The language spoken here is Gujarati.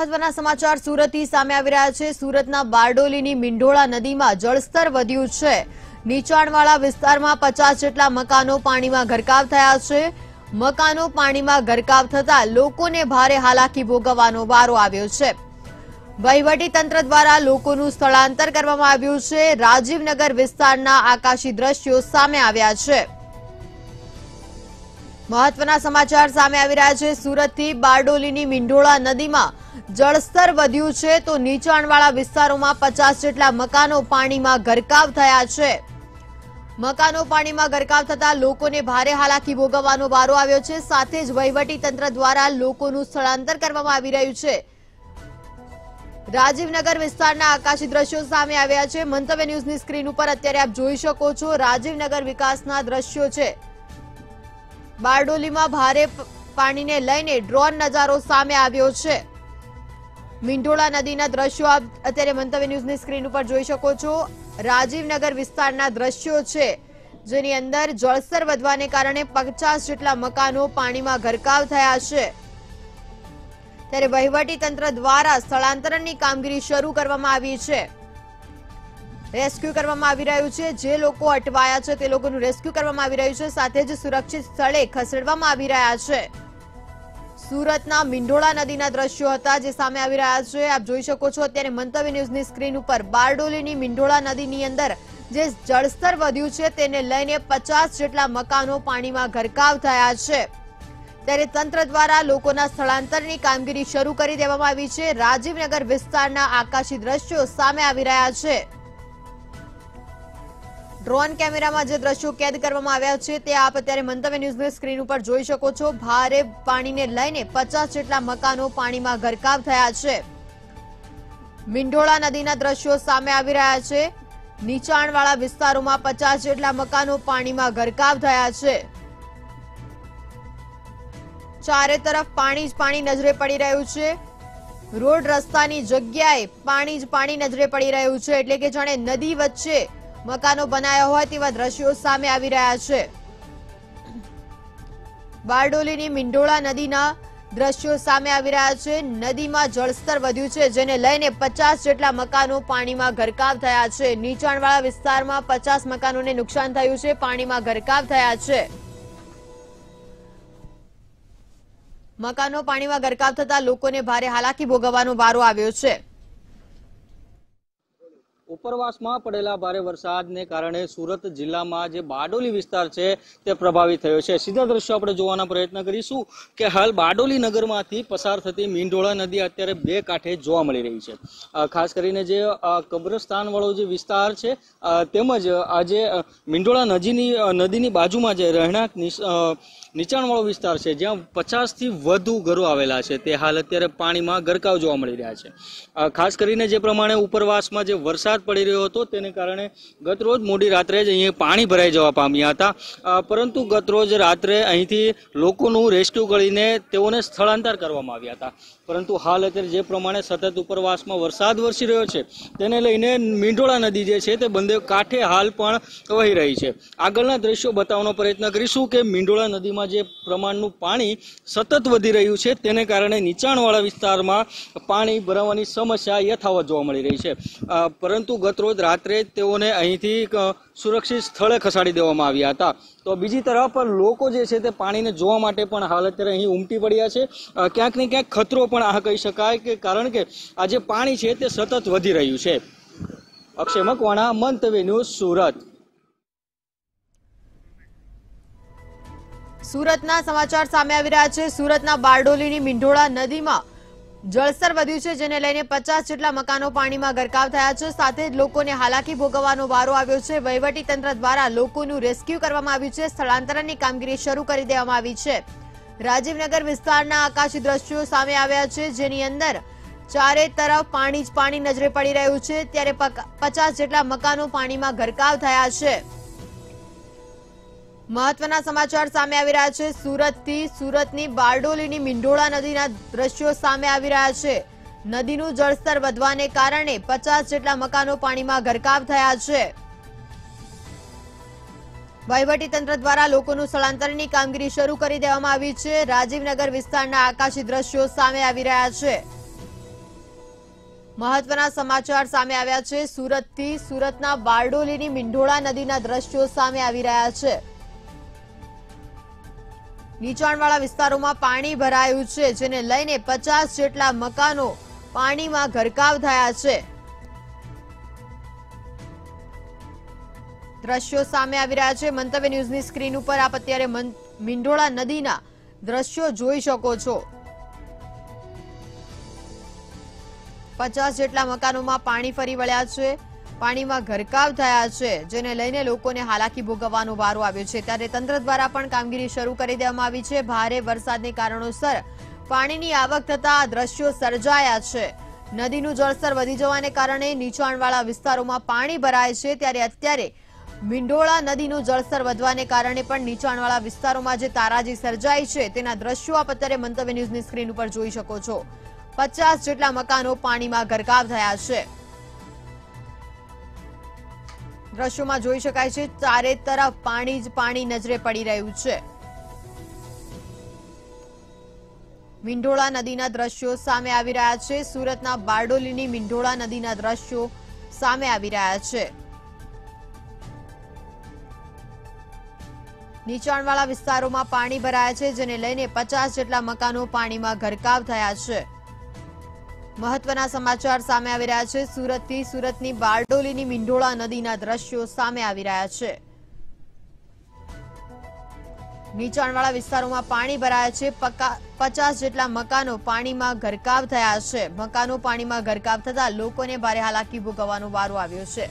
મહત્વના સમાચાર સુરતથી સામે આવી રહ્યા છે. સુરતના બારડોલીની મિંઢોળા નદીમાં જળસ્તર વધ્યું છે. નીચાણવાળા વિસ્તારમાં પચાસ જેટલા મકાનો પાણીમાં ગરકાવ થયા છે. મકાનો પાણીમાં ગરકાવ થતા લોકોને ભારે હાલાકી ભોગવવાનો વારો આવ્યો છે. તંત્ર દ્વારા લોકોનું સ્થળાંતર કરવામાં આવ્યું છે. રાજીવનગર વિસ્તારના આકાશી દ્રશ્યો સામે આવ્યા છે. મહત્વના સમાચાર સામે આવી રહ્યા છે. સુરતથી બારડોલીની મિંઢોળા નદીમાં જળસ્તર વધ્યું છે તો નીચાણવાળા વિસ્તારોમાં પચાસ જેટલા મકાનો પાણીમાં ગરકાવ થયા છે. મકાનો પાણીમાં ગરકાવ થતા લોકોને ભારે હાલાકી ભોગવવાનો વારો આવ્યો છે. સાથે જ વહીવટી તંત્ર દ્વારા લોકોનું સ્થળાંતર કરવામાં આવી રહ્યું છે. રાજીવનગર વિસ્તારના આકાશી દ્રશ્યો સામે આવ્યા છે. મંતવ્ય ન્યૂઝની સ્ક્રીન ઉપર અત્યારે આપ જોઈ શકો છો રાજીવનગર વિકાસના દ્રશ્યો છે. બારડોલીમાં ભારે પાણીને લઈને ડ્રોન નજારો સામે આવ્યો છે. મિંઢોળા નદીના દ્રશ્યો આપ અત્યારે મંતવ્ય ન્યૂઝની સ્ક્રીન ઉપર જોઈ શકો છો. રાજીવનગર વિસ્તારના દ્રશ્યો છે, જેની અંદર જળસ્તર વધવાને કારણે પચાસ જેટલા મકાનો પાણીમાં ગરકાવ થયા છે. ત્યારે વહીવટી તંત્ર દ્વારા સ્થળાંતરણની કામગીરી શરૂ કરવામાં આવી છે. રેસ્ક્યુ કરવામાં આવી રહ્યું છે. જે લોકો અટવાયા છે તે લોકોનું રેસ્ક્યુ કરવામાં આવી રહ્યું છે. સાથે જ સુરક્ષિત સ્થળે ખસેડવામાં આવી રહ્યા છે. સુરતના મિંઢોળા નદીના દ્રશ્યો હતા જે સામે આવી રહ્યા છે. આપ જોઈ શકો છો અત્યારે મંતવ્ય ન્યૂઝની સ્ક્રીન ઉપર બારડોલીની મિંઢોળા નદીની અંદર જે જળસ્તર વધ્યું છે તેને લઈને પચાસ જેટલા મકાનો પાણીમાં ગરકાવ થયા છે. ત્યારે તંત્ર દ્વારા લોકોના સ્થળાંતરની કામગીરી શરૂ કરી દેવામાં આવી છે. રાજીવનગર વિસ્તારના આકાશી દ્રશ્યો સામે આવી રહ્યા છે. ડ્રોન કેમેરામાં જે દ્રશ્યો કેદ કરવામાં આવ્યા છે તે આપ અત્યારે મંતવ્ય ન્યૂઝની સ્ક્રીન ઉપર જોઈ શકો છો. ભારે પાણીને લઈને પચાસ જેટલા મકાનો પાણીમાં ગરકાવ થયા છે. મિંઢોળા નદીના દ્રશ્યો સામે આવી રહ્યા છે. નીચાણવાળા વિસ્તારોમાં પચાસ જેટલા મકાનો પાણીમાં ગરકાવ થયા છે. ચારે તરફ પાણી જ પાણી નજરે પડી રહ્યું છે. રોડ રસ્તાની જગ્યાએ પાણી જ પાણી નજરે પડી રહ્યું છે. એટલે કે જાણે નદી વચ્ચે મકાનો બનાવ્યા હોય તેવા દ્રશ્યો સામે આવી રહ્યા છે. બારડોલીની મિંડોળા નદીના દ્રશ્યો સામે આવી રહ્યા છે. નદીમાં જળસ્તર વધ્યું છે, જેને લઈને પચાસ જેટલા મકાનો પાણીમાં ગરકાવ થયા છે. નીચાણવાળા વિસ્તારમાં પચાસ મકાનોને નુકસાન થયું છે, પાણીમાં ગરકાવ થયા છે. મકાનો પાણીમાં ગરકાવ થતા લોકોને ભારે હાલાકી ભોગવવાનો વારો આવ્યો છે. ઉપરવાસમાં પડેલા ભારે વરસાદને કારણે સુરત જિલ્લામાં જે બારડોલી વિસ્તાર છે તે પ્રભાવિત થયો છે. સીધા દ્રશ્યો આપણે જોવાના પ્રયત્ન કરીશું કે હાલ બારડોલી નગરમાંથી પસાર થતી મીંઢોળા નદી અત્યારે બે કાંઠે જોવા મળી રહી છે. ખાસ કરીને જે કબ્રસ્તાનવાળો જે વિસ્તાર છે તેમજ આજે મીંઢોળા નદીની નદીની બાજુમાં જે રહેણાંક નીચાણવાળો વિસ્તાર છે, જ્યાં પચાસથી વધુ ઘરો આવેલા છે, તે હાલ અત્યારે પાણીમાં ગરકાવ જોવા મળી રહ્યા છે. ખાસ કરીને જે પ્રમાણે ઉપરવાસમાં જે વરસાદ પડી રહ્યો હતો. તેને કારણે ગતરોજ મોડી રાત્રે જ અહીં પાણી ભરાઈ જવા પામ્યા હતા. પરંતુ ગતરોજ રાત્રે અહીંથી લોકોનું રેસ્ક્યુ કરીને તેઓને સ્થળાંતર કરવામાં આવ્યા હતા. પરંતુ હાલ અત્યારે જે પ્રમાણે સતત ઉપરવાસમાં વરસાદ વરસી રહ્યો છે તેને લઈને મીંઢોળા નદી જે છે તે બંને કાંઠે હાલ પણ વહી રહી છે. આગળના દ્રશ્યો બતાવવાનો પ્રયત્ન કરીશું કે મીંઢોળા નદીમાં જે પ્રમાણનું પાણી સતત વધી રહ્યું છે તેને કારણે નીચાણવાળા વિસ્તારમાં પાણી ભરાવાની સમસ્યા યથાવત જોવા મળી રહી છે. અ, પરંતુ ગતરોજ રાત્રે તેઓને અહીંથી સુરક્ષિત સ્થળે ખસાડી દેવામાં આવ્યા હતા. તો બીજી તરફ લોકો જે છે તે પાણીને જોવા માટે પણ હાલ અત્યારે અહીં ઉમટી પડ્યા છે. ક્યાંક ને ક્યાંક ખતરો પણ આ કહી શકાય કે કારણ કે આ જે પાણી છે તે સતત વધી રહ્યું છે. અક્ષય મકવાણા, મંતવ્ય ન્યૂઝ સુરત. સુરતના સમાચાર સામે આવી રહ્યા છે. સુરતના બારડોલીની મિંઢોળા નદીમાં જળસ્તર વધ્યું છે, જેને લઈને પચાસ જેટલા મકાનો પાણીમાં ગરકાવ થયા છે. સાથે જ લોકોને હાલાકી ભોગવવાનો વારો આવ્યો છે. વહીવટી તંત્ર દ્વારા લોકોનું રેસ્ક્યુ કરવામાં આવ્યું છે. સ્થળાંતરની કામગીરી શરૂ કરી દેવામાં આવી છે. રાજીવનગર વિસ્તારના આકાશી દ્રશ્યો સામે આવ્યા છે, જેની અંદર ચારે તરફ પાણી જ પાણી નજરે પડી રહ્યું છે. ત્યારે પચાસ જેટલા મકાનો પાણીમાં ગરકાવ થયા છે. મહત્વના સમાચાર સામે આવી રહ્યા છે. સુરતથી સુરતની બારડોલીની મિંડોળા નદીના દ્રશ્યો સામે આવી રહ્યા છે. નદીનું જળસ્તર વધવાને કારણે પચાસ જેટલા મકાનો પાણીમાં ગરકાવ થયા છે. વહીવટીતંત્ર દ્વારા લોકોનું સ્થળાંતરની કામગીરી શરૂ કરી દેવામાં આવી છે. રાજીવનગર વિસ્તારના આકાશી દ્રશ્યો સામે આવી રહ્યા છે. મહત્વના સમાચાર સામે આવ્યા છે. સુરતથી સુરતના બારડોલીની મિંઢોળા નદીના દ્રશ્યો સામે આવી રહ્યા છે. નીચાણવાળા વિસ્તારોમાં પાણી ભરાયું છે, જેને લઈને પચાસ જેટલા મકાનો પાણીમાં ગરકાવ થયા છે. દ્રશ્યો સામે આવી રહ્યા છે. મંતવ્ય ન્યૂઝની સ્ક્રીન ઉપર આપ અત્યારે મીંઢોળા નદીના દ્રશ્યો જોઈ શકો છો. પચાસ જેટલા મકાનોમાં પાણી ફરી વળ્યા છે. પાણીમાં ગરકાવ થયા છે, જેને લઈને લોકોને હાલાકી ભોગવવાનો વારો આવ્યો છે. ત્યારે તંત્ર દ્વારા પણ કામગીરી શરૂ કરી દેવામાં આવી છે. ભારે વરસાદને કારણોસર પાણીની આવક થતા દ્રશ્યો સર્જાયા છે. નદીનું જળસ્તર વધી જવાને કારણે નીચાણવાળા વિસ્તારોમાં પાણી ભરાય છે. ત્યારે અત્યારે મીંઢોળા નદીનું જળસ્તર વધવાને કારણે પણ નીચાણવાળા વિસ્તારોમાં જે તારાજી સર્જાઈ છે, તેના દ્રશ્યો આપ અત્યારે મંતવ્ય ન્યૂઝની સ્ક્રીન ઉપર જોઈ શકો છો. પચાસ જેટલા મકાનો પાણીમાં ગરકાવ થયા છે. દ્રશ્યોમાં જોઈ શકાય છે, ચારે તરફ પાણી જ પાણી નજરે પડી રહ્યું છે. મીંઢોળા નદીના દ્રશ્યો સામે આવી રહ્યા છે. સુરતના બારડોલીની મીંઢોળા નદીના દ્રશ્યો સામે આવી રહ્યા છે. નીચાણવાળા વિસ્તારોમાં પાણી ભરાયા છે, જેને લઈને પચાસ જેટલા મકાનો પાણીમાં ગરકાવ થયા છે. મહત્વના સમાચાર સામે આવી રહ્યા છે. સુરતથી સુરતની બારડોલીની મીંઢોળા નદીના દ્રશ્યો સામે આવી રહ્યા છે. નીચાણવાળા વિસ્તારોમાં પાણી ભરાયા છે. પચાસ જેટલા મકાનો પાણીમાં ગરકાવ થયા છે. મકાનો પાણીમાં ગરકાવ થતા લોકોને ભારે હાલાકી ભોગવવાનો વારો આવ્યો છે.